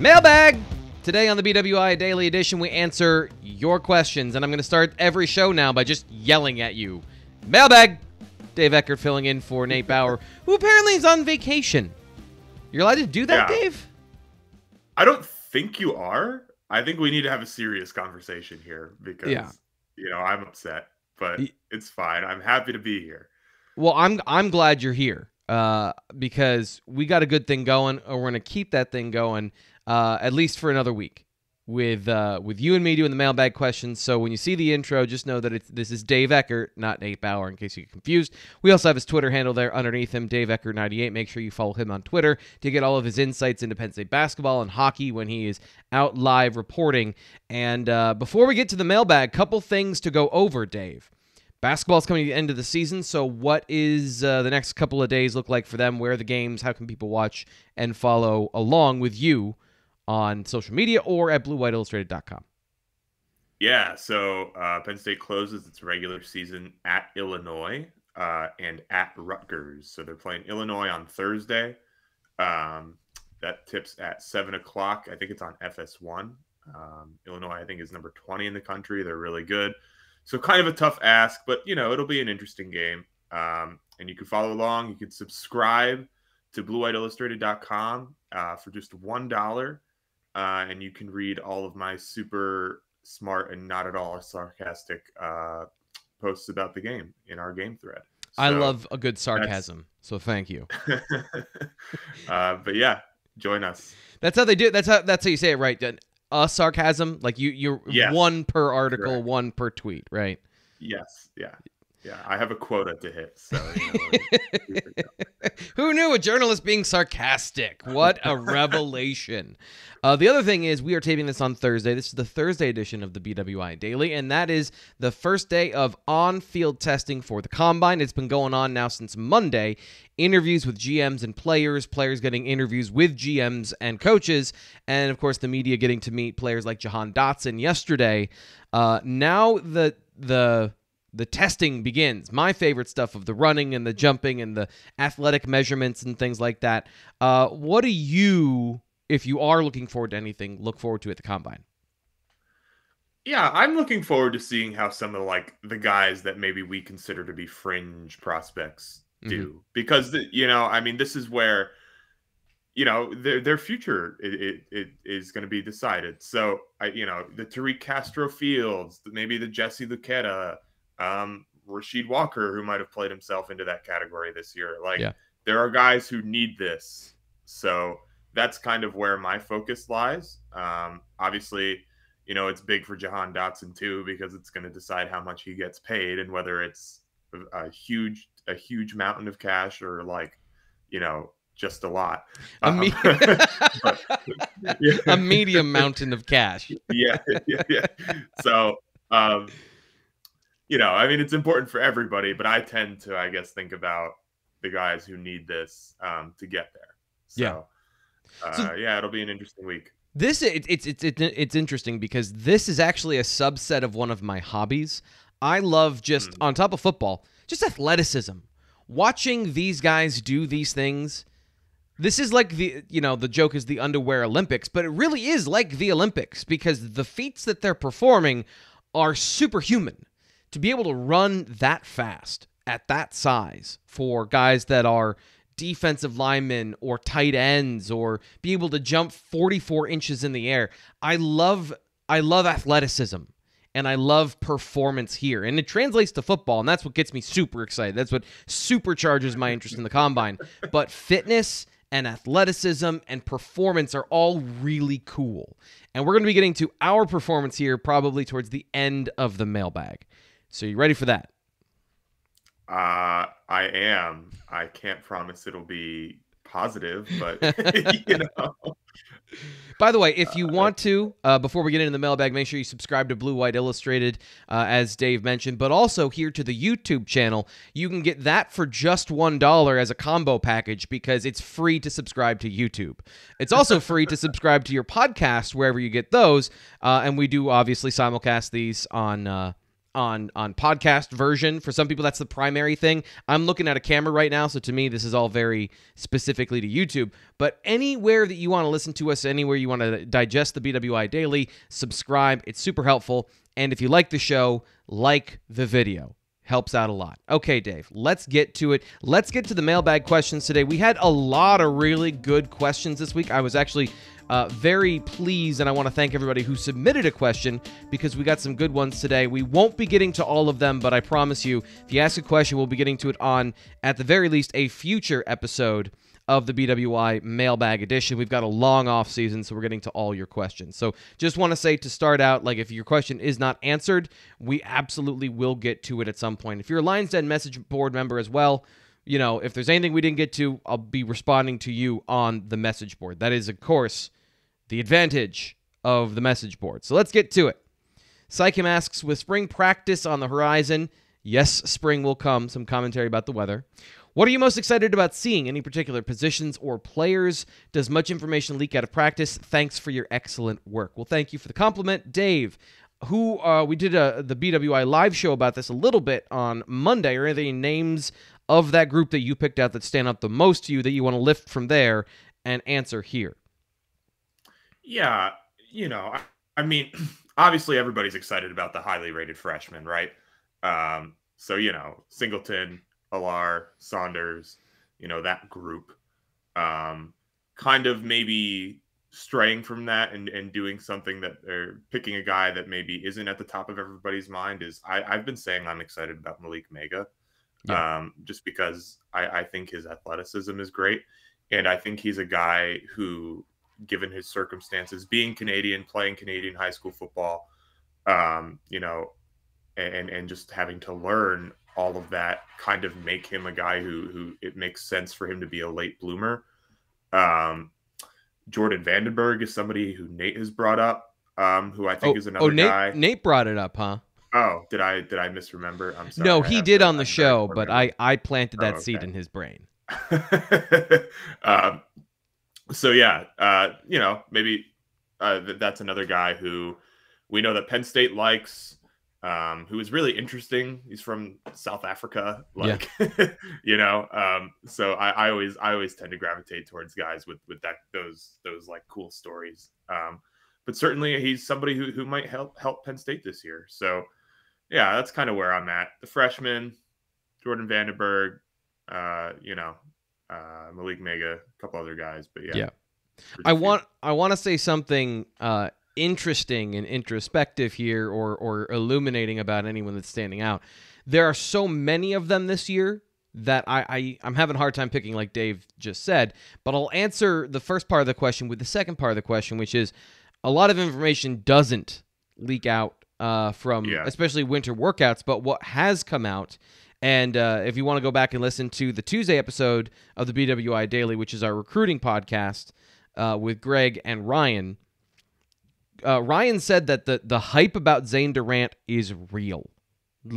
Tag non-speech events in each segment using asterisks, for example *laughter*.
Mailbag! Today on the BWI Daily Edition, we answer your questions, and I'm going to start every show now by just yelling at you. Mailbag! Dave Eckert filling in for Nate Bauer, who apparently is on vacation. You're allowed to do that, Yeah. Dave? I don't think you are. I think we need to have a serious conversation here because Yeah. you know I'm upset, but it's fine. I'm happy to be here. Well, I'm I'm glad you're here uh, because we got a good thing going, and we're gonna keep that thing going uh, at least for another week with uh, with you and me doing the mailbag questions. So when you see the intro, just know that it's this is Dave Eckert, not Nate Bauer, in case you get confused. We also have his Twitter handle there underneath him, Dave Eckert98. Make sure you follow him on Twitter to get all of his insights into Penn State basketball and hockey when he is out live reporting. And uh, before we get to the mailbag, couple things to go over, Dave. Basketball's coming to the end of the season, so what is uh, the next couple of days look like for them? Where are the games? How can people watch and follow along with you on social media or at bluewhiteillustrated.com? Yeah, so uh, Penn State closes its regular season at Illinois uh, and at Rutgers. So they're playing Illinois on Thursday. Um, that tips at seven o'clock. I think it's on FS1. Um, Illinois, I think, is number 20 in the country. They're really good. So kind of a tough ask, but you know, it'll be an interesting game. Um, and you can follow along. You can subscribe to bluewhiteillustrated.com uh, for just one dollar, uh, and you can read all of my super smart and not at all sarcastic uh, posts about the game in our game thread. I love a good sarcasm, so thank you. *laughs* uh, but yeah, join us. That's how they do it. That's how that's how you say it, right? A sarcasm, like you you're Yes. one per article, Correct. one per tweet, right? Yes, yeah, yeah. I have a quota to hit, so you know, *laughs* Who knew a journalist being sarcastic? What a *laughs* revelation. Uh, the other thing is, we are taping this on Thursday. This is the Thursday edition of the BWI Daily, and that is the first day of on field testing for the combine. It's been going on now since Monday. Interviews with GMs and players, players getting interviews with GMs and coaches, and of course, the media getting to meet players like Jahan Dotson yesterday. Uh, now the the the testing begins. My favorite stuff of the running and the jumping and the athletic measurements and things like that. Uh, what do you, if you are looking forward to anything, look forward to at the combine? yeah, I'm looking forward to seeing how some of like the guys that maybe we consider to be fringe prospects do, because the, you know, I mean, this is where you know their their future it, it, it is going to be decided. So I, you know, the Tariq Castro Fields, maybe the Jesse Luketa, um, Rasheed Walker, who might have played himself into that category this year. Like, Yeah. there are guys who need this. So that's kind of where my focus lies. Um, obviously, you know, it's big for Jahan Dotson too because it's going to decide how much he gets paid and whether it's a- a huge a huge mountain of cash or like, you know, just a lot. A, Um, me- *laughs* but- yeah, *laughs* a medium mountain of cash. *laughs* yeah, yeah, yeah. So, um, you know, I mean, it's important for everybody, but I tend to, I guess, think about the guys who need this um, to get there. So, Yeah. Uh, So- yeah, it'll be an interesting week. This it, it's it's it's it's interesting because this is actually a subset of one of my hobbies. I love just Mhm. on top of football, just athleticism. Watching these guys do these things. This is like the you know the joke is the underwear Olympics, but it really is like the Olympics because the feats that they're performing are superhuman. To be able to run that fast at that size for guys that are defensive linemen or tight ends or be able to jump 44 inches in the air. I love I love athleticism and I love performance here. And it translates to football and that's what gets me super excited. That's what supercharges my interest in the combine. But fitness and athleticism and performance are all really cool. And we're going to be getting to our performance here probably towards the end of the mailbag. So you ready for that? Uh, I am. I can't promise it'll be positive, but *laughs* *laughs* you know, By the way, if you want to, uh, before we get into the mailbag, make sure you subscribe to Blue White Illustrated, uh, as Dave mentioned, but also here to the YouTube channel. You can get that for just $1 as a combo package because it's free to subscribe to YouTube. It's also *laughs* free to subscribe to your podcast wherever you get those. Uh, and we do obviously simulcast these on. On on podcast version. For some people, that's the primary thing. I'm looking at a camera right now, so to me, this is all very specifically to YouTube. But anywhere that you want to listen to us, anywhere you want to digest the BWI Daily, subscribe. It's super helpful. And if you like the show, like the video helps out a lot. Okay, Dave, let's get to it. Let's get to the mailbag questions today. We had a lot of really good questions this week. I was actually uh, very pleased, and I want to thank everybody who submitted a question because we got some good ones today. We won't be getting to all of them, but I promise you, if you ask a question, we'll be getting to it on, at the very least, a future episode of the BWI mailbag edition. We've got a long off season, so we're getting to all your questions. So just want to say to start out, like if your question is not answered, we absolutely will get to it at some point. If you're a Lions Den message board member as well, you know, if there's anything we didn't get to, I'll be responding to you on the message board. That is, of course, the advantage of the message board. So let's get to it. Psychim asks, with spring practice on the horizon, yes, spring will come. Some commentary about the weather. What are you most excited about seeing? Any particular positions or players? Does much information leak out of practice? Thanks for your excellent work. Well, thank you for the compliment, Dave. Who uh, we did a, the BWI live show about this a little bit on Monday. Are there any names of that group that you picked out that stand out the most to you that you want to lift from there and answer here? Yeah, you know, I, I mean, *clears throat* obviously everybody's excited about the highly rated freshman, right? Um, so you know, Singleton, Allar, Saunders, you know, that group. Um, kind of maybe straying from that and, and doing something that they're picking a guy that maybe isn't at the top of everybody's mind is I, I've been saying I'm excited about Malick Meiga. Yeah. Um, just because I, I think his athleticism is great. And I think he's a guy who, given his circumstances, being Canadian, playing Canadian high school football, um, you know, and and just having to learn all of that kind of make him a guy who who it makes sense for him to be a late bloomer. Um, Jordan Vandenberg is somebody who Nate has brought up, um, who I think oh, is another oh, Nate, guy. Nate brought it up, huh? Oh, did I did I misremember? I'm sorry. No, he did on the show, but I I planted that oh, okay. seed in his brain. *laughs* um, so yeah, uh, you know, maybe uh, th- that's another guy who we know that Penn State likes um, who is really interesting. He's from South Africa, like yeah. *laughs* you know. Um, so I, I, always I always tend to gravitate towards guys with with that those those like cool stories. Um, but certainly he's somebody who who might help help Penn State this year. So yeah, that's kind of where I'm at. The freshman, Jordan Vandenberg, uh, you know, uh, Malick Meiga, a couple other guys, but yeah. Yeah. I want I want to say something uh, interesting and introspective here or or illuminating about anyone that's standing out. There are so many of them this year that I, I I'm having a hard time picking like Dave just said, but I'll answer the first part of the question with the second part of the question, which is a lot of information doesn't leak out uh, from yeah. especially winter workouts, but what has come out and uh, if you want to go back and listen to the Tuesday episode of the BWI Daily, which is our recruiting podcast uh, with Greg and Ryan, uh, Ryan said that the the hype about Zane Durant is real.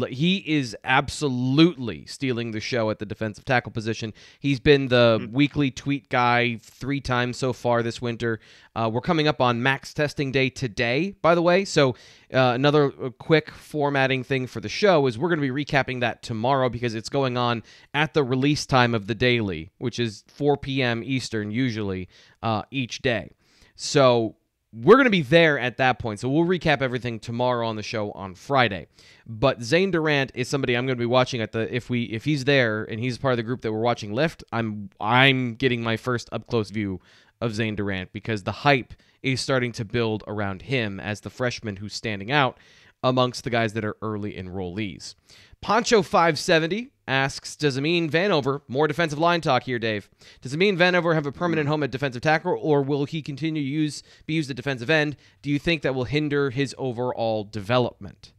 He is absolutely stealing the show at the defensive tackle position. He's been the mm-hmm. weekly tweet guy three times so far this winter. Uh, we're coming up on max testing day today, by the way. So, uh, another uh, quick formatting thing for the show is we're going to be recapping that tomorrow because it's going on at the release time of the daily, which is 4 p.m. Eastern, usually uh, each day. So, we're going to be there at that point. So we'll recap everything tomorrow on the show on Friday. But Zane Durant is somebody I'm going to be watching at the if we if he's there and he's part of the group that we're watching lift, I'm I'm getting my first up close view of Zane Durant because the hype is starting to build around him as the freshman who's standing out amongst the guys that are early enrollees. Poncho 570 asks, does it mean Vanover, more defensive line talk here, Dave. Does it mean Vanover have a permanent home at defensive tackle, or will he continue to use be used at defensive end? Do you think that will hinder his overall development?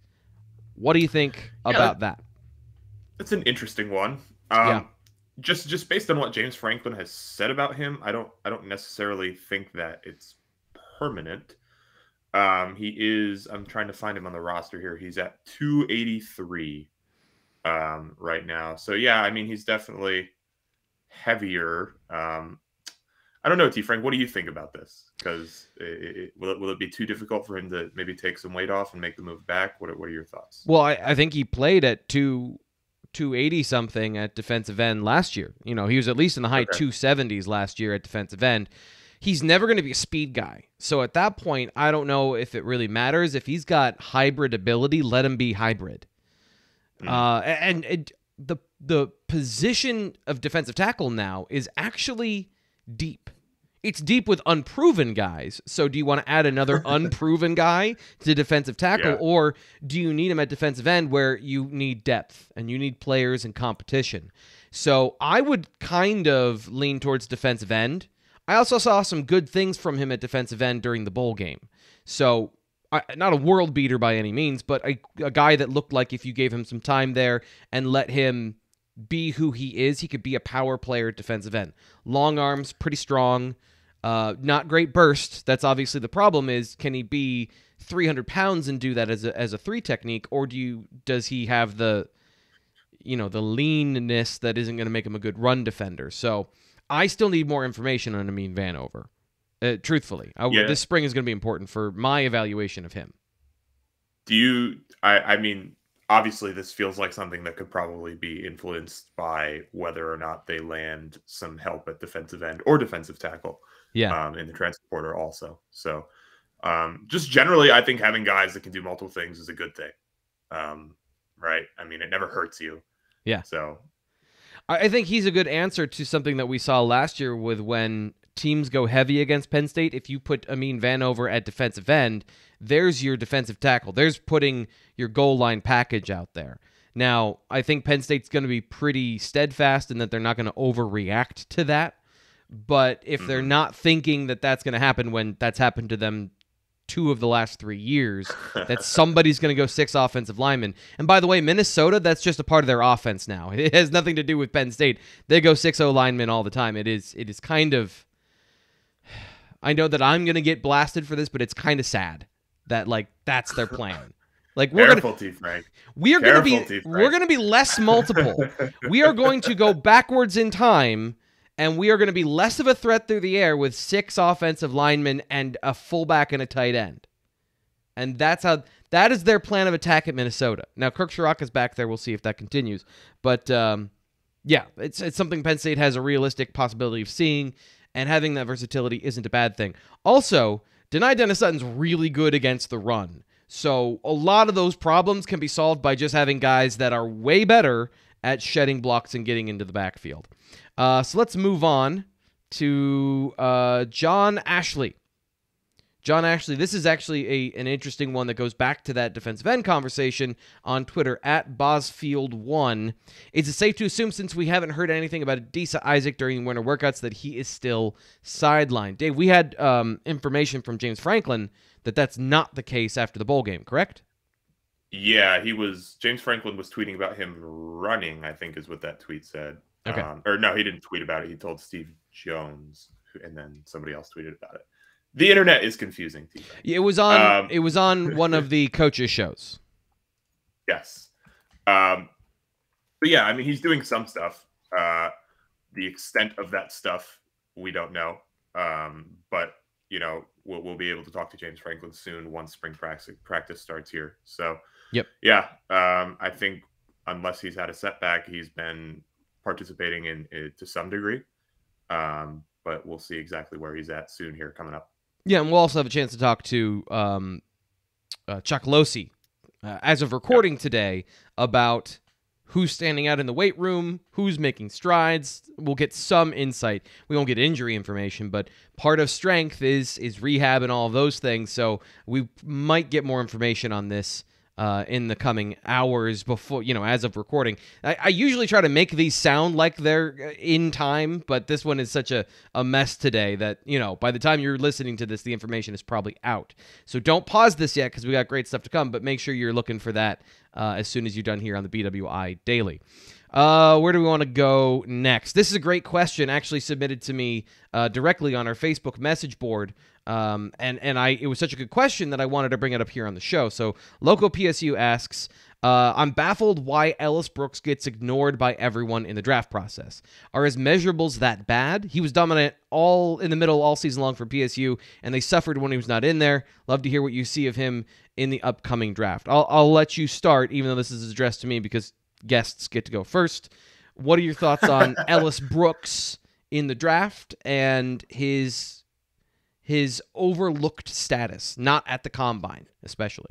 What do you think yeah, about that? That's an interesting one. Um, yeah. Just just based on what James Franklin has said about him, I don't I don't necessarily think that it's permanent. Um, he is. I'm trying to find him on the roster here. He's at 283 um, right now. So yeah, I mean he's definitely heavier. Um, I don't know, T. Frank. What do you think about this? Because will it will it be too difficult for him to maybe take some weight off and make the move back? What are, what are your thoughts? Well, I, I think he played at two. 280 something at defensive end last year. You know, he was at least in the high okay. 270s last year at defensive end. He's never going to be a speed guy. So at that point, I don't know if it really matters. If he's got hybrid ability, let him be hybrid. Mm. Uh, and, and the the position of defensive tackle now is actually deep. It's deep with unproven guys. So do you want to add another *laughs* unproven guy to defensive tackle yeah. or do you need him at defensive end where you need depth and you need players and competition? So I would kind of lean towards defensive end. I also saw some good things from him at defensive end during the bowl game. So not a world beater by any means, but a, a guy that looked like if you gave him some time there and let him be who he is, he could be a power player at defensive end. Long arms, pretty strong, uh, not great burst. That's obviously the problem. Is can he be 300 pounds and do that as a as a three technique, or do you does he have the you know the leanness that isn't going to make him a good run defender? So I still need more information on Amin Vanover. Uh, truthfully, I, yeah. this spring is going to be important for my evaluation of him. Do you? I, I mean, obviously, this feels like something that could probably be influenced by whether or not they land some help at defensive end or defensive tackle. Yeah, um, in the transporter also. So, um, just generally, I think having guys that can do multiple things is a good thing. Um, right? I mean, it never hurts you. Yeah. So, I think he's a good answer to something that we saw last year with when teams go heavy against Penn State, if you put Amin Vanover at defensive end, there's your defensive tackle. There's putting your goal line package out there. Now, I think Penn State's going to be pretty steadfast in that they're not going to overreact to that. But if they're mm-hmm. not thinking that that's going to happen when that's happened to them two of the last three years, *laughs* that somebody's going to go six offensive linemen. And by the way, Minnesota, that's just a part of their offense now. *laughs* It has nothing to do with Penn State. They go six O linemen all the time. It is it is kind of I know that I'm gonna get blasted for this, but it's kind of sad that like that's their plan. *laughs* Like we're Careful, gonna. Frank. we are Careful, gonna be, we're gonna be less multiple. *laughs* we are going to go backwards in time, and we are going to be less of a threat through the air with six offensive linemen and a fullback and a tight end. And that's how that is their plan of attack at Minnesota. Now Kirk Ciarrocca is back there. We'll see if that continues. But um, yeah, it's it's something Penn State has a realistic possibility of seeing and having that versatility isn't a bad thing. Also, Dani Dennis Sutton's really good against the run. So a lot of those problems can be solved by just having guys that are way better at shedding blocks and getting into the backfield. Uh, so let's move on to uh, John Ashley. John Ashley, this is actually a, an interesting one that goes back to that defensive end conversation on Twitter at Bosfield1. Is it safe to assume, since we haven't heard anything about Adisa Isaac during winter workouts, that he is still sidelined? Dave, we had um, information from James Franklin that that's not the case after the bowl game, correct? Yeah, he was. James Franklin was tweeting about him running, I think is what that tweet said. Okay. Um, or no, he didn't tweet about it. He told Steve Jones, and then somebody else tweeted about it. The internet is confusing. It was on. Um, it was on *laughs* one of the coaches' shows. Yes, um, but yeah, I mean, he's doing some stuff. Uh, the extent of that stuff, we don't know. Um, but you know, we'll, we'll be able to talk to James Franklin soon once spring practice practice starts here. So, yep, yeah. Um, I think unless he's had a setback, he's been participating in it to some degree. Um, but we'll see exactly where he's at soon here coming up. Yeah, and we'll also have a chance to talk to um, uh, Chuck Losey uh, as of recording today about who's standing out in the weight room, who's making strides. We'll get some insight. We won't get injury information, but part of strength is is rehab and all of those things. So we might get more information on this uh, in the coming hours before, you know, as of recording. I, I, usually try to make these sound like they're uh, in time, but this one is such a, a mess today that, you know, by the time you're listening to this, the information is probably out. So don't pause this yet because we got great stuff to come, but make sure you're looking for that uh, as soon as you're done here on the BWI Daily. Uh, where do we want to go next? This is a great question, actually submitted to me uh, directly on our Facebook message board. Um, and and I it was such a good question that I wanted to bring it up here on the show. So local PSU asks, Uh, I'm baffled why Ellis Brooks gets ignored by everyone in the draft process. Are his measurables that bad? He was dominant all in the middle all season long for PSU, and they suffered when he was not in there. Love to hear what you see of him in the upcoming draft. I'll, I'll let you start, even though this is addressed to me because guests get to go first. What are your thoughts on *laughs* Ellis Brooks in the draft and his his overlooked status, not at the combine, especially?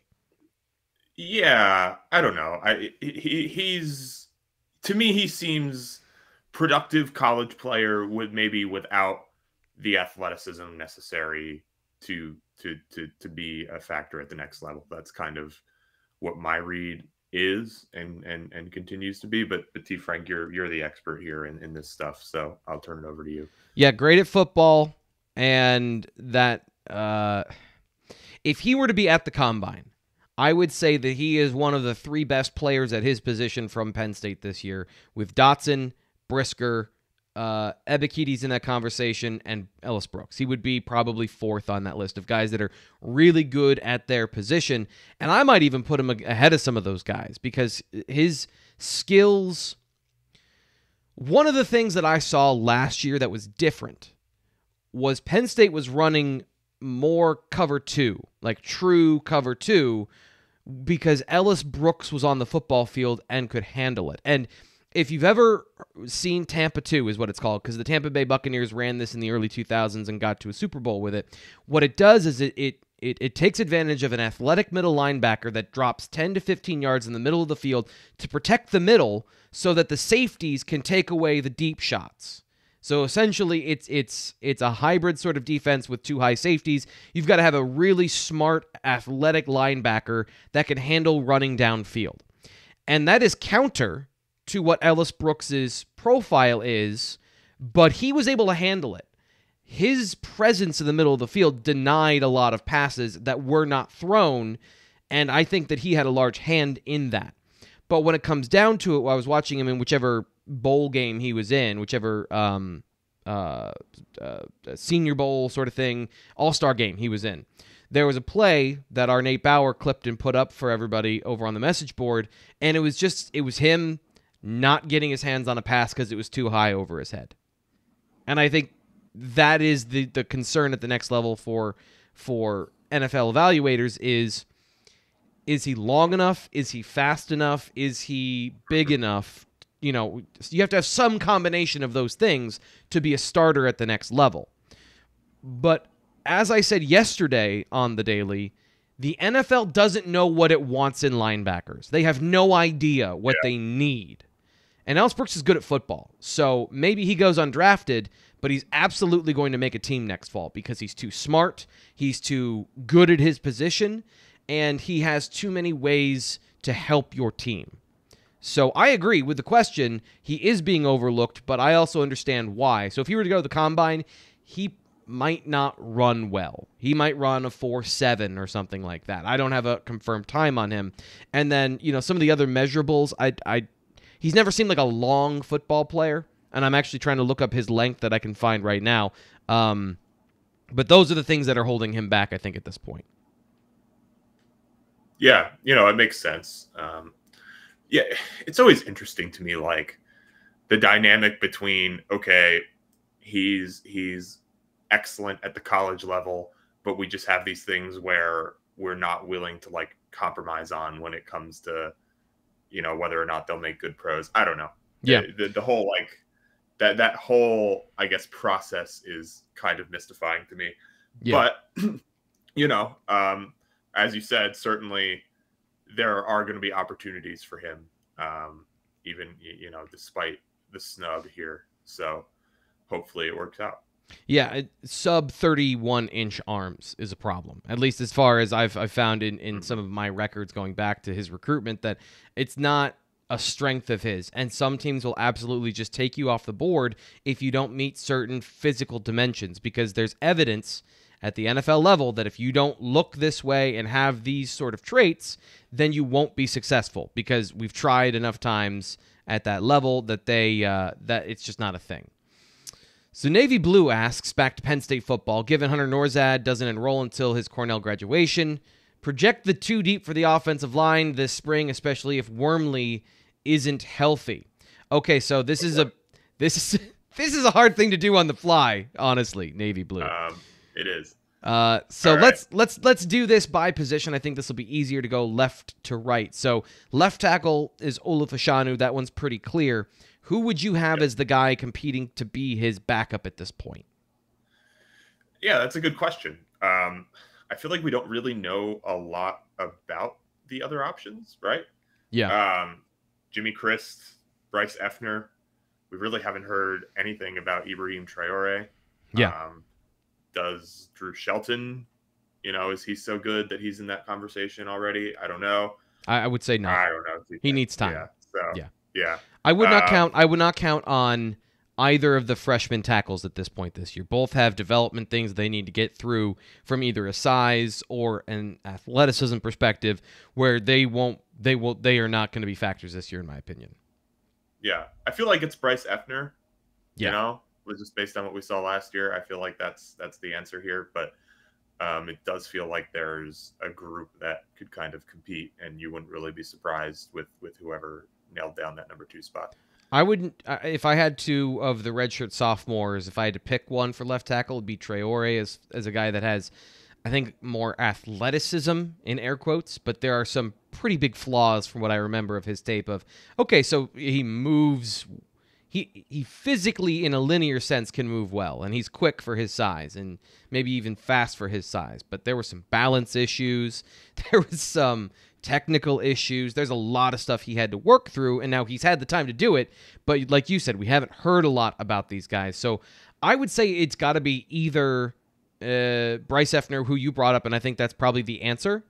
Yeah, I don't know. I he he's to me he seems productive college player with maybe without the athleticism necessary to to to to be a factor at the next level. That's kind of what my read is and and and continues to be. But but T Frank, you're you're the expert here in, in this stuff, so I'll turn it over to you. Yeah, great at football, and that uh, if he were to be at the combine, I would say that he is one of the three best players at his position from Penn State this year, with Dotson, Brisker, uh, Ebiketie in that conversation, and Ellis Brooks. He would be probably fourth on that list of guys that are really good at their position. And I might even put him ahead of some of those guys because his skills. One of the things that I saw last year that was different was Penn State was running more cover two, like true cover two, because Ellis Brooks was on the football field and could handle it. And if you've ever seen Tampa 2 is what it's called because the Tampa Bay Buccaneers ran this in the early 2000s and got to a Super Bowl with it. What it does is it it it, it takes advantage of an athletic middle linebacker that drops 10 to 15 yards in the middle of the field to protect the middle so that the safeties can take away the deep shots. So essentially it's it's it's a hybrid sort of defense with two high safeties. You've got to have a really smart athletic linebacker that can handle running downfield. And that is counter to what Ellis Brooks's profile is, but he was able to handle it. His presence in the middle of the field denied a lot of passes that were not thrown, and I think that he had a large hand in that. But when it comes down to it, I was watching him in whichever bowl game he was in, whichever um, uh, uh, Senior Bowl sort of thing, All Star game he was in. There was a play that our Nate Bauer clipped and put up for everybody over on the message board, and it was just it was him not getting his hands on a pass because it was too high over his head. And I think that is the the concern at the next level for for NFL evaluators is is he long enough? Is he fast enough? Is he big enough? You know, you have to have some combination of those things to be a starter at the next level. But as I said yesterday on the daily, the NFL doesn't know what it wants in linebackers. They have no idea what yeah. they need. And Ellis Brooks is good at football. So maybe he goes undrafted, but he's absolutely going to make a team next fall because he's too smart, he's too good at his position, and he has too many ways to help your team. So I agree with the question. He is being overlooked, but I also understand why. So if he were to go to the combine, he might not run well. He might run a 4 7 or something like that. I don't have a confirmed time on him. And then, you know, some of the other measurables, I, I He's never seemed like a long football player, and I'm actually trying to look up his length that I can find right now. Um, but those are the things that are holding him back, I think, at this point. Yeah, you know, it makes sense. Um, yeah, it's always interesting to me, like the dynamic between okay, he's he's excellent at the college level, but we just have these things where we're not willing to like compromise on when it comes to you know whether or not they'll make good pros. I don't know. Yeah, the, the, the whole like that that whole I guess process is kind of mystifying to me. Yeah. But *clears throat* you know, um, as you said, certainly there are going to be opportunities for him, um, even you know, despite the snub here. So hopefully it works out. Yeah, sub 31 inch arms is a problem. At least as far as I've, I've found in, in some of my records going back to his recruitment, that it's not a strength of his. And some teams will absolutely just take you off the board if you don't meet certain physical dimensions because there's evidence at the NFL level that if you don't look this way and have these sort of traits, then you won't be successful because we've tried enough times at that level that they uh, that it's just not a thing. So Navy Blue asks back to Penn State football. Given Hunter Nourzad doesn't enroll until his Cornell graduation, Project the two deep for the offensive line this spring, especially if Wormley isn't healthy. Okay, so this is a this is *laughs* this is a hard thing to do on the fly, honestly, Navy Blue. Um, it is. Uh, so right. let's let's let's do this by position. I think this will be easier to go left to right. So left tackle is Olu Fashanu. That one's pretty clear. Who would you have as the guy competing to be his backup at this point? Yeah, that's a good question. Um, I feel like we don't really know a lot about the other options, right? Yeah. Um, Jimmy Christ, Bryce Effner. We really haven't heard anything about Ibrahim Traore. Yeah. Um, does Drew Shelton, you know, is he so good that he's in that conversation already? I don't know. I, I would say no. I don't know. He needs time. Yeah. So, Yeah. Yeah. I would not Um, count. I would not count on either of the freshman tackles at this point this year. Both have development things they need to get through from either a size or an athleticism perspective, where they won't. They will. They are not going to be factors this year, in my opinion. Yeah. I feel like it's Bryce Effner. Yeah. You know, was just based on what we saw last year. I feel like that's that's the answer here, but um, it does feel like there's a group that could kind of compete, and you wouldn't really be surprised with with whoever nailed down that number two spot. I wouldn't. If I had two of the redshirt sophomores, if I had to pick one for left tackle, it'd be Traore as as a guy that has, I think, more athleticism in air quotes, but there are some pretty big flaws from what I remember of his tape. Of okay, so he moves. He, he physically, in a linear sense, can move well, and he's quick for his size, and maybe even fast for his size. But there were some balance issues. *laughs* There was some technical issues. There's a lot of stuff he had to work through, and now he's had the time to do it. But like you said, we haven't heard a lot about these guys. So I would say it's got to be either uh, Bryce Effner, who you brought up, and I think that's probably the answer,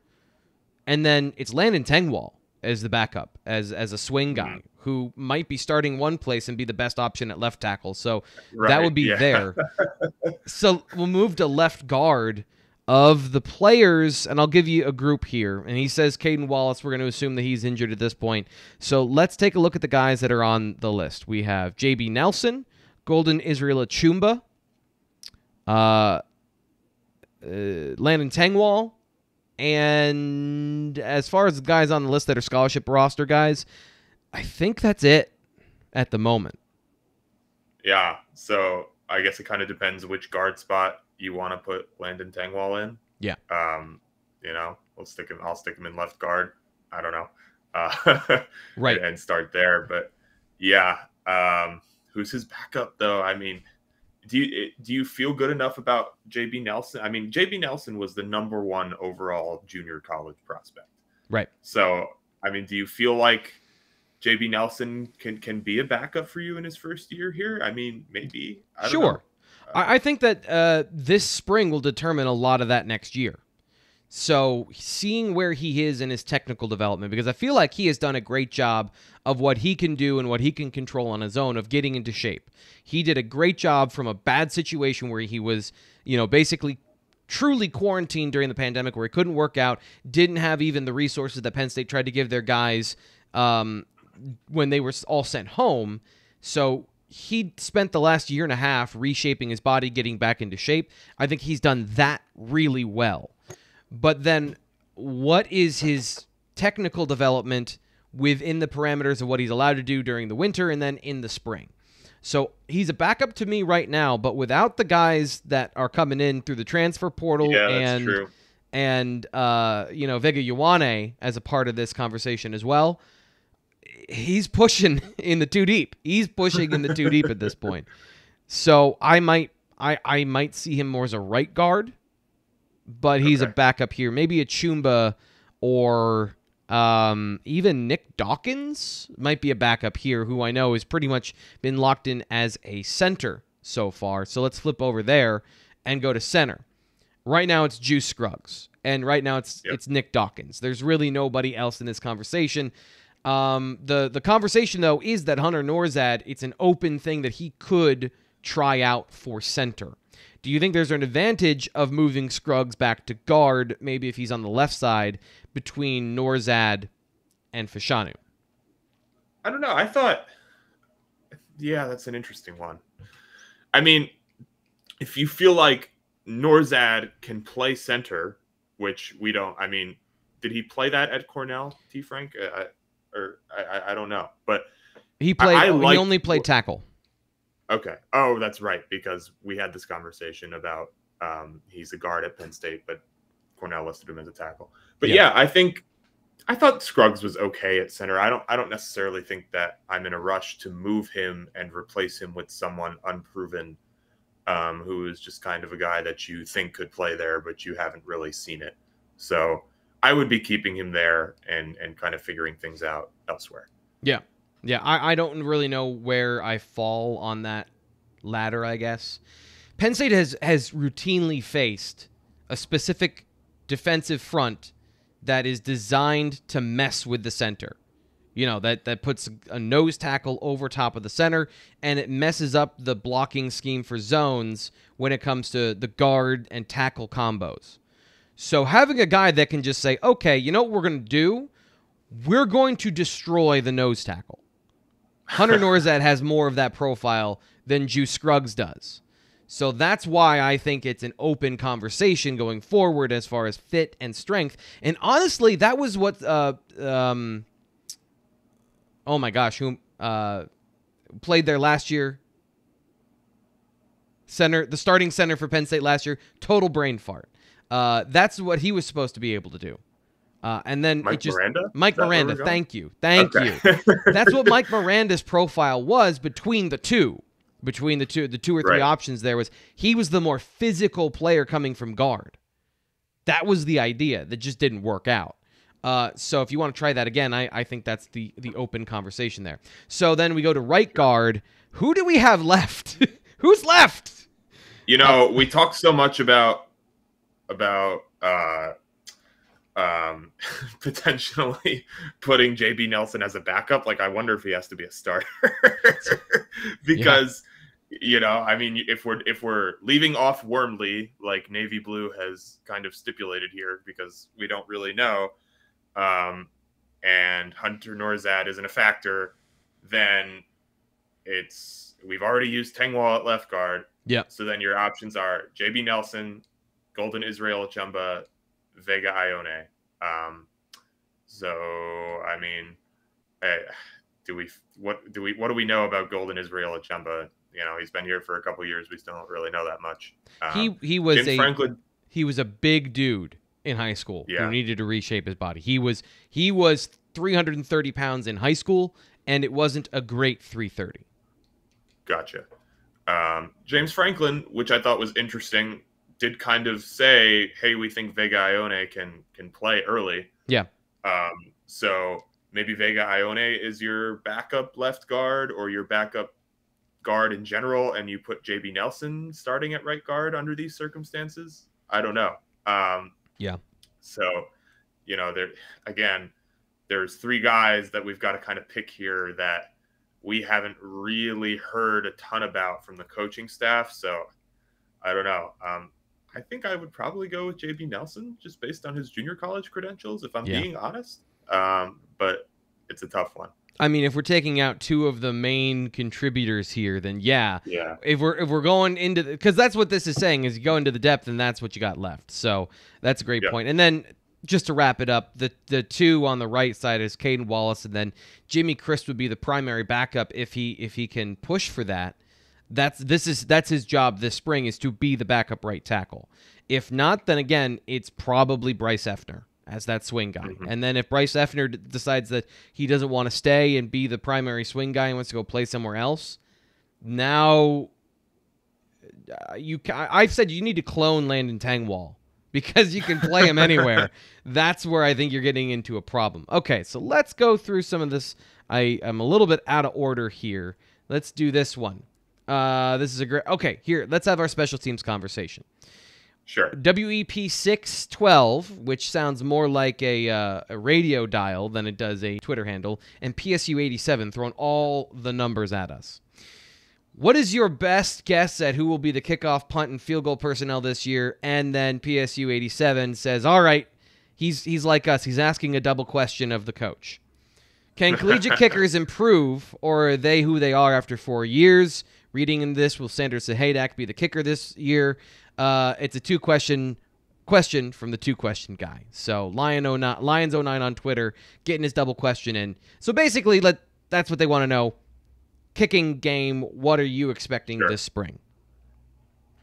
and then it's Landon Tengwall as the backup, as as a swing guy who might be starting one place and be the best option at left tackle. So that would be yeah. there. *laughs* so we'll move to left guard of the players, and I'll give you a group here. And he says Caedan Wallace. We're going to assume that he's injured at this point. So let's take a look at the guys that are on the list. We have JB Nelson, Golden Israel Achumba, uh, uh, Landon Tengwall, and as far as the guys on the list that are scholarship roster guys, I think that's it at the moment. Yeah. So I guess it kind of depends which guard spot you want to put Landon Tengwall in. Yeah. Um, you know, we'll stick him. I'll stick him in left guard. I don't know. Uh, *laughs* Right. and start there. But yeah, um, who's his backup though? I mean, do you do you feel good enough about JB Nelson? I mean, JB Nelson was the number one overall junior college prospect. Right. So, I mean, do you feel like JB Nelson can can be a backup for you in his first year here? I mean, maybe. I don't Sure. I, I think that uh, this spring will determine a lot of that next year. So seeing where he is in his technical development, because I feel like he has done a great job of what he can do and what he can control on his own of getting into shape. He did a great job from a bad situation where he was, you know, basically truly quarantined during the pandemic where he couldn't work out, didn't have even the resources that Penn State tried to give their guys um, when they were all sent home. So he spent the last year and a half reshaping his body, getting back into shape. I think he's done that really well. But then, what is his technical development within the parameters of what he's allowed to do during the winter and then in the spring? So he's a backup to me right now, but without the guys that are coming in through the transfer portal Yeah, and and uh, you know Vega Ioane as a part of this conversation as well. He's pushing *laughs* in the two deep. He's pushing in the two deep at this point. So I might I I might see him more as a right guard, but he's a backup here. Maybe Achumba or um, even Nick Dawkins might be a backup here, who I know has pretty much been locked in as a center so far. So let's flip over there and go to center. Right now it's Juice Scruggs, and right now it's Yep. it's Nick Dawkins. There's really nobody else in this conversation. Um, the the conversation though is that Hunter Nourzad, it's an open thing that he could try out for center. Do you think there's an advantage of moving Scruggs back to guard, maybe if he's on the left side, between Nourzad and Fashanu? I don't know. I thought, yeah, that's an interesting one. I mean, if you feel like Nourzad can play center, which we don't, I mean, did he play that at Cornell, T. Frank? Uh, or I, I don't know, but he played. I, I he only played tackle. Okay. Oh, that's right, because we had this conversation about um, he's a guard at Penn State, but Cornell listed him as a tackle. But yeah, yeah I think I thought Scruggs was okay at center. I don't I don't necessarily think that I'm in a rush to move him and replace him with someone unproven um, who is just kind of a guy that you think could play there, but you haven't really seen it. So I would be keeping him there and and kind of figuring things out elsewhere. Yeah. Yeah. I, I don't really know where I fall on that ladder, I guess. Penn State has has routinely faced a specific defensive front that is designed to mess with the center. You know, that, that puts a nose tackle over top of the center and it messes up the blocking scheme for zones when it comes to the guard and tackle combos. So having a guy that can just say, okay, you know what we're going to do? We're going to destroy the nose tackle. Hunter Nourzad has more of that profile than Juice Scruggs does. So that's why I think it's an open conversation going forward as far as fit and strength. And honestly, that was what uh um oh my gosh, who uh played there last year. Center, the starting center for Penn State last year, total brain fart. Uh, that's what he was supposed to be able to do. Uh, and then Mike it just Miranda? Mike Miranda. Thank you, thank okay. you. *laughs* That's what Mike Miranda's profile was between the two between the two the two or three right. options there was he was the more physical player coming from guard. That was the idea that just didn't work out. Uh, so if you want to try that again, I, I think that's the the open conversation there. So then we go to right guard. Who do we have left? *laughs* Who's left? You know, uh, we talk so much about about uh, um, *laughs* potentially putting JB Nelson as a backup. Like, I wonder if he has to be a starter *laughs* because you know, I mean, if we're if we're leaving off Wormley, like Navy Blue has kind of stipulated here, because we don't really know, um, and Hunter Nourzad isn't a factor, then it's we've already used Tengwall at left guard. Yeah. So then your options are JB Nelson, Golden Israel Achumba, Vega Ioane. Um, so I mean, eh, do we what do we what do we know about Golden Israel Achumba? you know he's been here for a couple years. We still don't really know that much. Um, he he was a Franklin. He was a big dude in high school yeah. who needed to reshape his body. He was he was 330 pounds in high school, and it wasn't a great 330. Gotcha. Um, James Franklin, which I thought was interesting, did kind of say, "Hey, we think Vega Ioane can can play early." Yeah. Um, so maybe Vega Ioane is your backup left guard or your backup guard in general and you put JB Nelson starting at right guard under these circumstances? I don't know. Um, yeah. So, you know, there again, there's three guys that we've got to kind of pick here that we haven't really heard a ton about from the coaching staff. So, I don't know. Um, I think I would probably go with JB Nelson just based on his junior college credentials, if I'm yeah. being honest. Um, but it's a tough one. I mean, if we're taking out two of the main contributors here, then yeah. Yeah. If we're if we're going into because that's what this is saying is you go into the depth and that's what you got left. So that's a great yep. point. And then just to wrap it up, the the two on the right side is Caedan Wallace, and then Jimmy Christ would be the primary backup if he if he can push for that. That's this is that's his job this spring is to be the backup right tackle. If not, then again, it's probably Bryce Effner as that swing guy. Mm-hmm. And then if Bryce Effner d- decides that he doesn't want to stay and be the primary swing guy and wants to go play somewhere else, now uh, you I've said you need to clone Landon Tengwall *laughs* because you can play him anywhere. *laughs* That's where I think you're getting into a problem. Okay, so let's go through some of this. I am a little bit out of order here. Let's do this one. Uh, this is a great. Okay, here let's have our special teams conversation. Sure. WEP 612, which sounds more like a, uh, a radio dial than it does a Twitter handle, and PSU 87 throwing all the numbers at us. What is your best guess at who will be the kickoff, punt, and field goal personnel this year? And then PSU 87 says, all right, he's, he's like us. He's asking a double question of the coach. Can *laughs* collegiate kickers improve, or are they who they are after four years? Reading in this, will Sanders Sahaydak be the kicker this year? Uh, it's a two question question from the two question guy. So Lion 09, Lions 09 on Twitter getting his double question in. So basically, let that's what they want to know. Kicking game, what are you expecting Sure. this spring?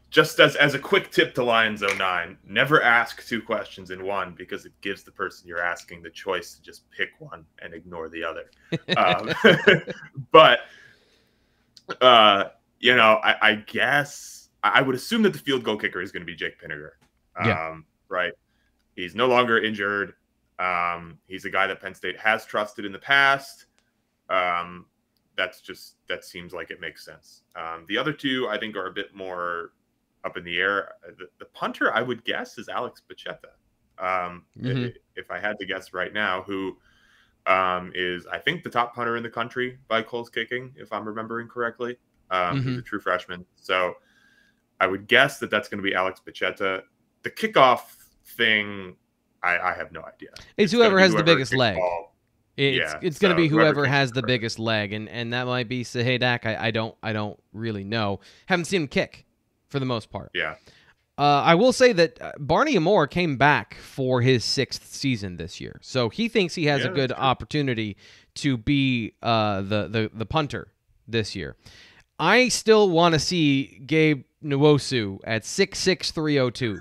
just as as a quick tip to Lions 09, never ask two questions in one because it gives the person you're asking the choice to just pick one and ignore the other. *laughs* Um, *laughs* but uh, you know, I, I guess I would assume that the field goal kicker is going to be Jake Pinegar. Um, Yeah. Right. He's no longer injured. Um, he's a guy that Penn State has trusted in the past. Um, that's just that seems like it makes sense. Um, the other two, I think, are a bit more up in the air. Uh, The, the punter, I would guess, is Alex Bacchetta. Um, i- Mhm. If I had to guess right now, who um, is I think the top punter in the country by Kohl's kicking, if I'm remembering correctly. Um, He's a true freshman, so I would guess that that's going to be Alex Bacchetta. The kickoff thing, I, I have no idea. It's gonna whoever has the biggest leg. ball. It's Yeah, it's going to so be whoever whoever has the biggest leg, and and that might be Sahaydak. I, I don't I don't really know. Haven't seen him kick for the most part. Yeah, Uh, I will say that uh, Barney Amor came back for his sixth season this year, so he thinks he has Yeah, a good opportunity to be uh, the the the punter this year. I still want to see Gabe Nwosu at six six three zero two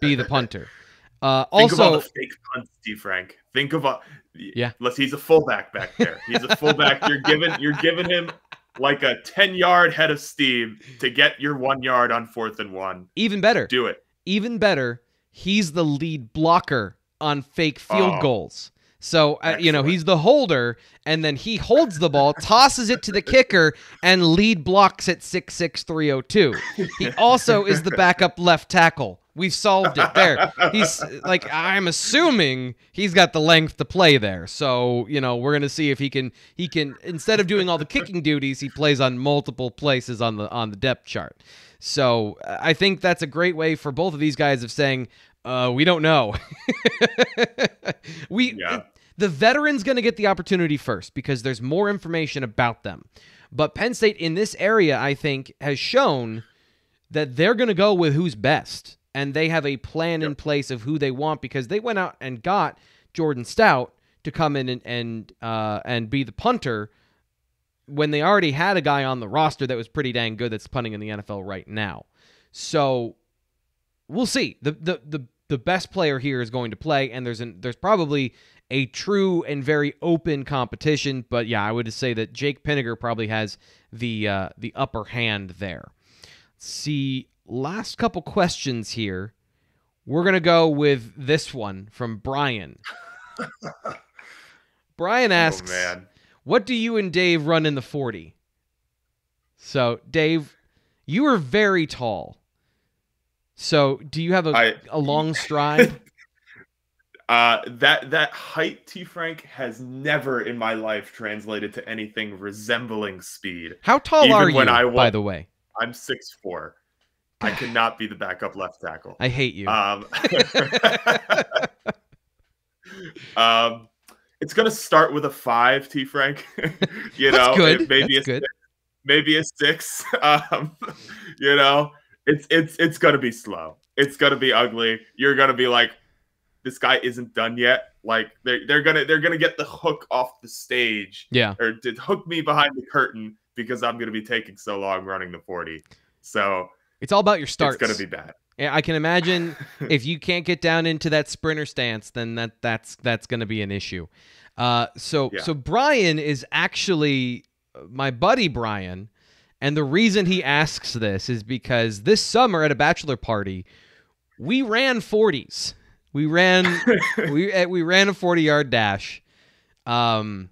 be the punter. *laughs* Uh, Think of all also, the fake punts, Steve Frank. Think of a Yeah. Let's. He's a fullback back there. He's a fullback. you're giving. You're giving him like a ten yard head of steam to get your one yard on fourth and one. even better, Do it. even better, he's the lead blocker on fake field Oh. goals. So, uh, you know, he's the holder, and then he holds the ball, *laughs* tosses it to the kicker, and lead blocks at 66302. He also is the backup left tackle. We've solved it there. He's like, I'm assuming he's got the length to play there. So, you know, we're going to see if he can, he can, instead of doing all the kicking duties, he plays on multiple places on the, on the depth chart. So I think that's a great way for both of these guys of saying, uh, we don't know. *laughs* we Yeah. the veteran's going to get the opportunity first because there's more information about them. But Penn State in this area, I think, has shown that they're going to go with who's best, and they have a plan in place of who they want because they went out and got Jordan Stout to come in and and uh, and be the punter when they already had a guy on the roster that was pretty dang good that's punting in the NFL right now. So we'll see. The the the the best player here is going to play, and there's an there's probably a true and very open competition. But yeah, I would say that Jake Pinegar probably has the uh, the upper hand there. Let's see, last couple questions here. We're gonna go with this one from Brian. *laughs* Brian asks, oh what do you and Dave run in the 40? So, Dave, you are very tall. So, do you have a, I- a long stride? *laughs* Uh, that that height, T. Frank, has never in my life translated to anything resembling speed. How tall Even are you, when I by the way? I'm six four. I cannot be the backup left tackle. I hate you. Um, *laughs* *laughs* um, it's gonna start with a five, T. Frank. you That's know, good. maybe That's a good. six, maybe a six. Um, you know, it's it's it's gonna be slow. It's gonna be ugly. You're gonna be like, this guy isn't done yet. Like they're they're gonna they're gonna get the hook off the stage Yeah. or to hook me behind the curtain because I'm gonna be taking so long running the forty. So It's all about your starts. it's gonna be bad. Yeah, I can imagine *laughs* if you can't get down into that sprinter stance, then that that's that's going to be an issue. Uh, so Yeah. so Brian is actually uh, my buddy Brian, and the reason he asks this is because this summer at a bachelor party, we ran forties. We ran *laughs* we uh, we ran a forty yard dash. Um,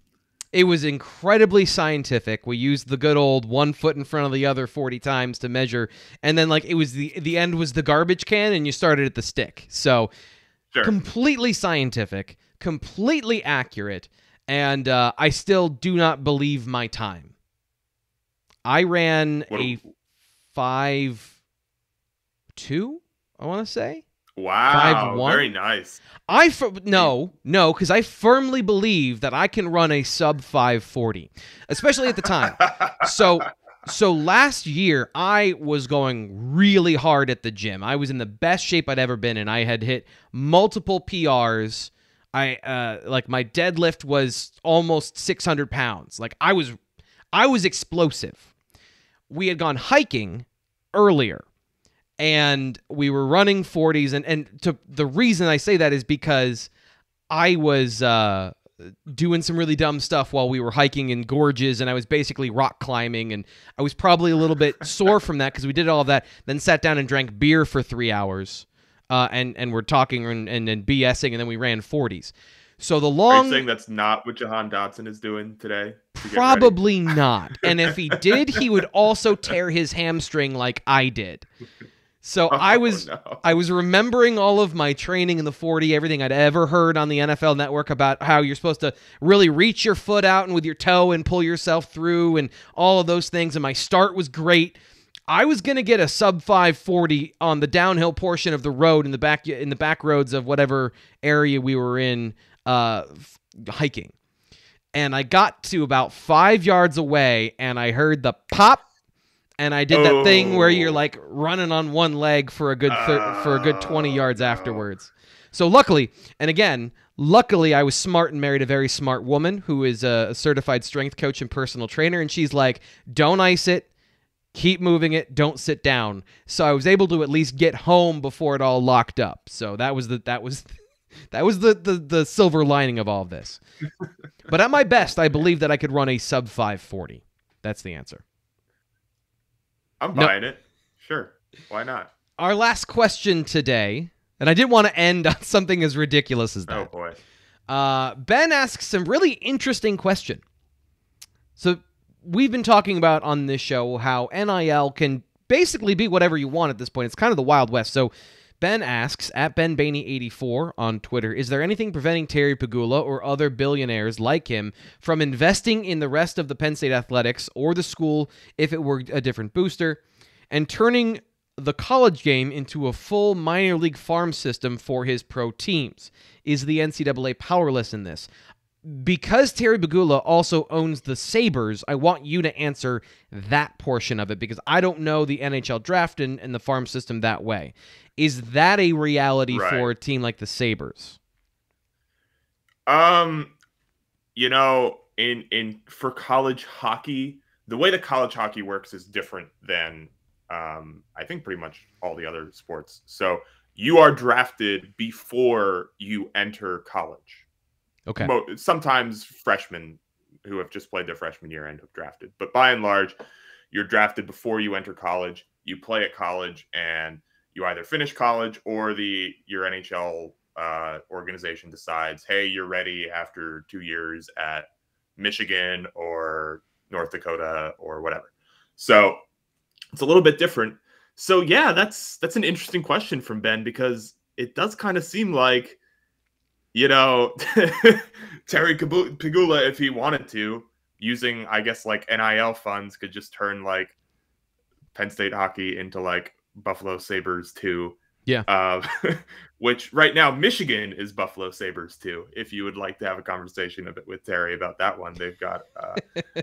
it was incredibly scientific. We used the good old one foot in front of the other 40 times to measure. And then like it was the the end was the garbage can and you started at the stick. So Sure. completely scientific, completely accurate, and uh, I still do not believe my time. I ran What- a five two, I want to say. Wow, Five one? very nice. I fir- no no because I firmly believe that I can run a sub five forty, especially at the time. *laughs* So so last year I was going really hard at the gym. I was in the best shape I'd ever been in. I had hit multiple PRs. I uh, like my deadlift was almost 600 pounds. Like I was, I was explosive. We had gone hiking earlier, and we were running 40s. And and to the reason I say that is because I was uh, doing some really dumb stuff while we were hiking in gorges and I was basically rock climbing and I was probably a little bit *laughs* sore from that because we did all of that then sat down and drank beer for three hours uh, and and we're talking and, and, and BSing and then we ran 40s so the long. Are you saying that's not what Jahan Dotson is doing today? to probably *laughs* not and if he did he would also tear his hamstring like I did so *laughs* oh, I Oh, was no. I was remembering all of my training in the 40, everything I'd ever heard on the NFL network about how you're supposed to really reach your foot out and with your toe and pull yourself through and all of those things. And my start was great. I was gonna get a sub 540 on the downhill portion of the road in the back in the back roads of whatever area we were in uh, hiking. And I got to about five yards away and I heard the pop and I did that thing where you're Oh. like running on one leg for a good thir- for a good 20 Oh, yards afterwards. So luckily, and again, luckily I was smart and married a very smart woman who is a certified strength coach and personal trainer and she's like, "Don't ice it. Keep moving it. Don't sit down." So I was able to at least get home before it all locked up. So that was the that was that was the the, the silver lining of all of this. but at my best, I believe that I could run a sub 540. That's the answer. I'm No. buying it. Sure. Why not? Our last question today, and I didn't want to end on *laughs* something as ridiculous as that. Oh boy. Uh, ben asks some really interesting question. So we've been talking about on this show how NIL can basically be whatever you want at this point. It's kind of the Wild West. So Ben asks at Ben Baney84 on Twitter, is there anything preventing Terry Pegula or other billionaires like him from investing in the rest of the Penn State athletics or the school if it were a different booster and turning the college game into a full minor league farm system for his pro teams? Is the NCAA powerless in this? Because Terry Pegula also owns the Sabres, I want you to answer that portion of it because I don't know the NHL draft and, and the farm system that way. Is that a reality Right. for a team like the Sabres? Um, you know, in in for college hockey, the way that college hockey works is different than um, I think pretty much all the other sports. So you are drafted before you enter college. Okay. Sometimes freshmen who have just played their freshman year end up drafted, but by and large, you're drafted before you enter college. You play at college, and you either finish college or the your NHL uh, organization decides, hey, you're ready after two years at Michigan or North Dakota or whatever. So it's a little bit different. So yeah, that's that's an interesting question from Ben because it does kind of seem like, you know, *laughs* Terry Pegula, if he wanted to, using I guess like NIL funds, could just turn like Penn State hockey into like Buffalo Sabres too. Yeah. Uh, *laughs* which right now Michigan is Buffalo Sabres too. If you would like to have a conversation a bit with Terry about that one, they've got uh,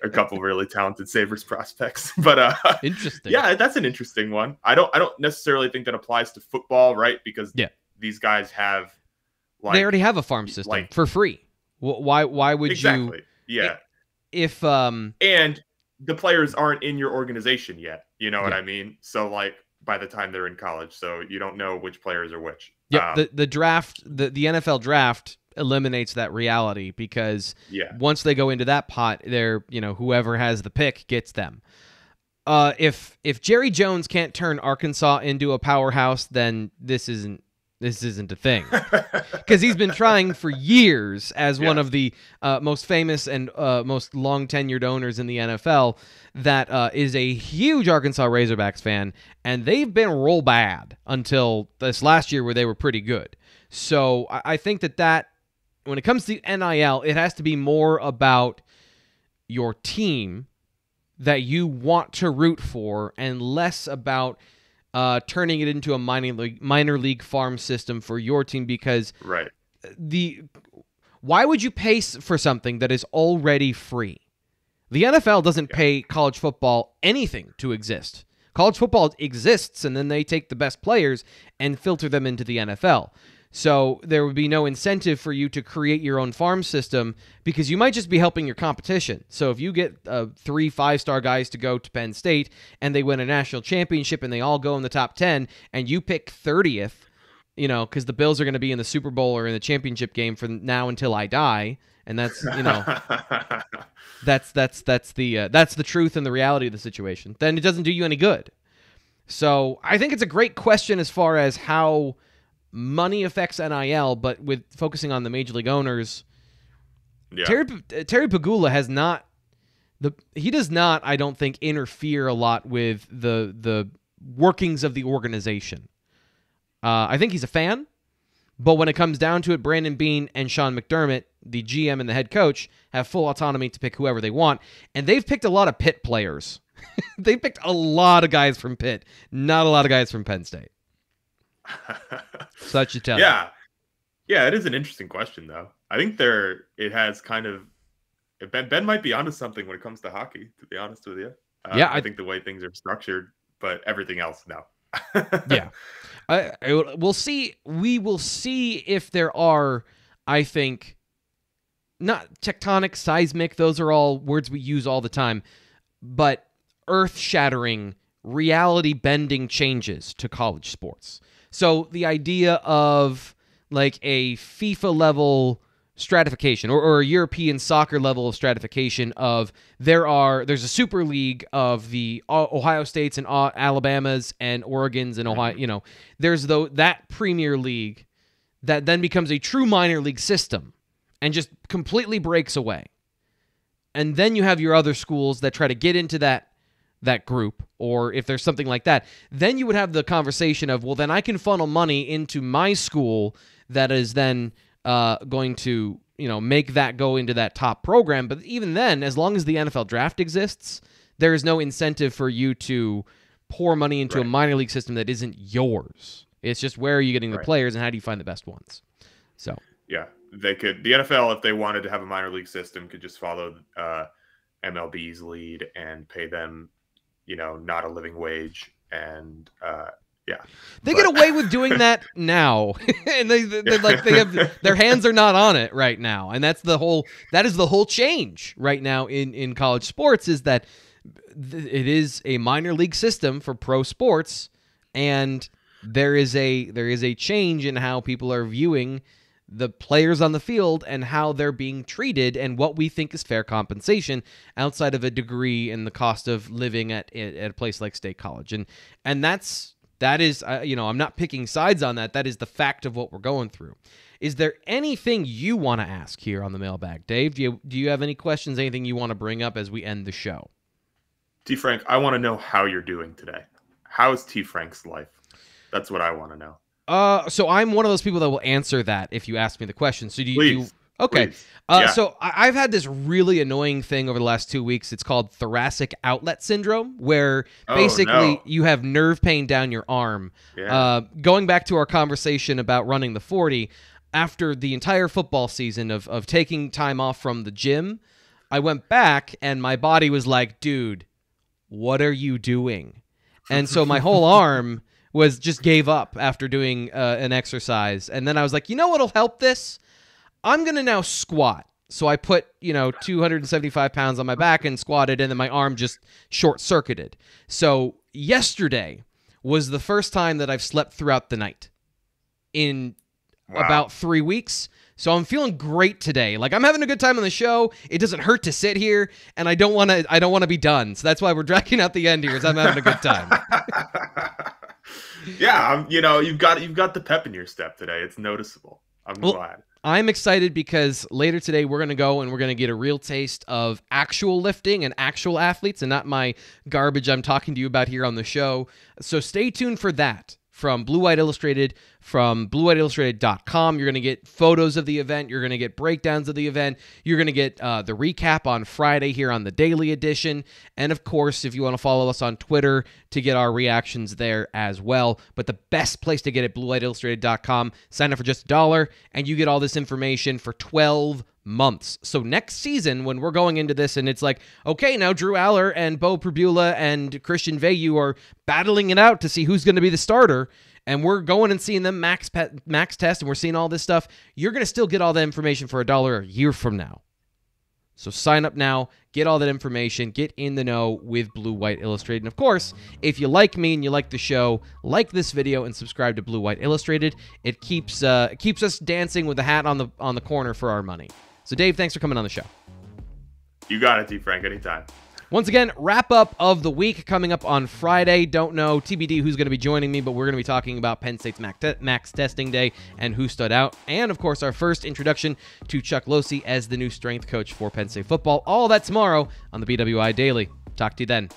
a couple really talented Sabres prospects. *laughs* But uh, Interesting. yeah, that's an interesting one. I don't I don't necessarily think that applies to football, right? Because Yeah. these guys have like they already have a farm system like- for free. Why? Why would you exactly. Yeah. If um, and the players aren't in your organization yet. You know what I mean? So like by the time they're in college, so you don't know which players are which. yeah, Um, the the draft, the the NFL draft eliminates that reality because yeah. once they go into that pot, they're you know whoever has the pick gets them. Uh, if if Jerry Jones can't turn Arkansas into a powerhouse, then this isn't this isn't a thing *laughs* because he's been trying for years as one of the uh, most famous and uh, most long tenured owners in the NFL. That uh, is a huge Arkansas Razorbacks fan, and they've been real bad until this last year where they were pretty good. So I, I think that that when it comes to NIL, it has to be more about your team that you want to root for and less about uh, turning it into a minor league, minor league farm system for your team because right. the why would you pay for something that is already free The NFL doesn't pay college football anything to exist. College football exists, and then they take the best players and filter them into the NFL. So there would be no incentive for you to create your own farm system because you might just be helping your competition. So if you get uh, three five star guys to go to Penn State and they win a national championship and they all go in the top 10 and you pick 30th, you know, because the Bills are going to be in the Super Bowl or in the championship game from now until I die. And that's, you know, *laughs* that's that's that's the uh, that's the truth and the reality of the situation. Then it doesn't do you any good. So I think it's a great question as far as how money affects NIL, but with focusing on the major league owners, yeah. Terry Terry Pegula has not the he does not I don't think interfere a lot with the the workings of the organization. Uh, I think he's a fan, but when it comes down to it, Brandon Beane and Sean McDermott, the GM and the head coach, have full autonomy to pick whoever they want, and they've picked a lot of Pitt players. *laughs* they picked a lot of guys from Pitt, not a lot of guys from Penn State. Such a tell. Yeah, yeah, it is an interesting question though. I think there it has kind of Ben Ben might be onto something when it comes to hockey. To be honest with you, uh, Yeah, I, I- think the way things are structured, but everything else, no. *laughs* yeah. I, I, we'll see. We will see if there are. I think not tectonic, seismic. Those are all words we use all the time, but earth-shattering, reality-bending changes to college sports. So the idea of like a FIFA level stratification or, or a European soccer level of stratification of there are there's a super league of the Ohio States and Alabamas and Oregons and Ohio you know there's though that Premier League that then becomes a true minor league system and just completely breaks away. And then you have your other schools that try to get into that that group or if there's something like that then you would have the conversation of well then i can funnel money into my school that is then uh, going to you know make that go into that top program but even then as long as the nfl draft exists there is no incentive for you to pour money into a minor league system that isn't yours it's just where are you getting the Right. players and how do you find the best ones so yeah, they could. The NFL, if they wanted to have a minor league system, could just follow uh, MLB's lead and pay them, you know, not a living wage. And uh, yeah, They But- get away with doing *laughs* that now, *laughs* and they they like they have their hands are not on it right now, and that's the whole that is the whole change right now in in college sports is that it is a minor league system for pro sports, and there is a there is a change in how people are viewing the players on the field and how they're being treated and what we think is fair compensation outside of a degree and the cost of living at at a place like State College and and that's that is uh, you know I'm not picking sides on that that is the fact of what we're going through is there anything you want to ask here on the mailbag Dave do you do you have any questions anything you want to bring up as we end the show T Frank, I want to know how you're doing today. How is T Frank's life? That's what I want to know. Uh so I'm one of those people that will answer that if you ask me the question so do you, do you okay Please. Uh, Yeah. So I- I've had this really annoying thing over the last two weeks. It's called thoracic outlet syndrome, where Oh, basically no. you have nerve pain down your arm. Yeah. Uh, going back to our conversation about running the 40, after the entire football season of, of taking time off from the gym, I went back and my body was like, dude, what are you doing? And so my whole *laughs* arm was just gave up after doing uh, an exercise. And then I was like, you know what'll help this? I'm going to now squat. So I put, you know, 275 pounds on my back and squatted, and then my arm just short circuited. So yesterday was the first time that I've slept throughout the night in Wow. about three weeks. So I'm feeling great today. Like I'm having a good time on the show. It doesn't hurt to sit here, and I don't want to. I don't want to be done. So that's why we're dragging out the end here. Is I'm having a good time. *laughs* yeah, I'm, you know, you've got you've got the pep in your step today. It's noticeable. I'm Well, glad. I'm excited because later today we're going to go and we're going to get a real taste of actual lifting and actual athletes and not my garbage I'm talking to you about here on the show. So stay tuned for that from Blue White Illustrated, from bluewhiteillustrated.com. You're going to get photos of the event. You're going to get breakdowns of the event. You're going to get uh, the recap on Friday here on the daily edition. And of course, if you want to follow us on Twitter to get our reactions there as well. But the best place to get it, bluewhiteillustrated.com. Sign up for just a dollar, and you get all this information for 12 months. So next season, when we're going into this and it's like, okay, now Drew Allar and Bo Pribula and Christian Veilleux are battling it out to see who's going to be the starter, and we're going and seeing them max pet, max test, and we're seeing all this stuff, you're going to still get all that information for a dollar a year from now. So sign up now, get all that information, get in the know with Blue White Illustrated. And of course, if you like me and you like the show, like this video and subscribe to Blue White Illustrated. It keeps uh, it keeps us dancing with the hat on the on the corner for our money. So Dave, thanks for coming on the show. You got it, D Frank, anytime. Once again, wrap up of the week coming up on Friday. Don't know TBD who's going to be joining me, but we're going to be talking about Penn State's max testing day and who stood out. And of course, our first introduction to Chuck Losey as the new strength coach for Penn State football. All that tomorrow on the BWI Daily. Talk to you then.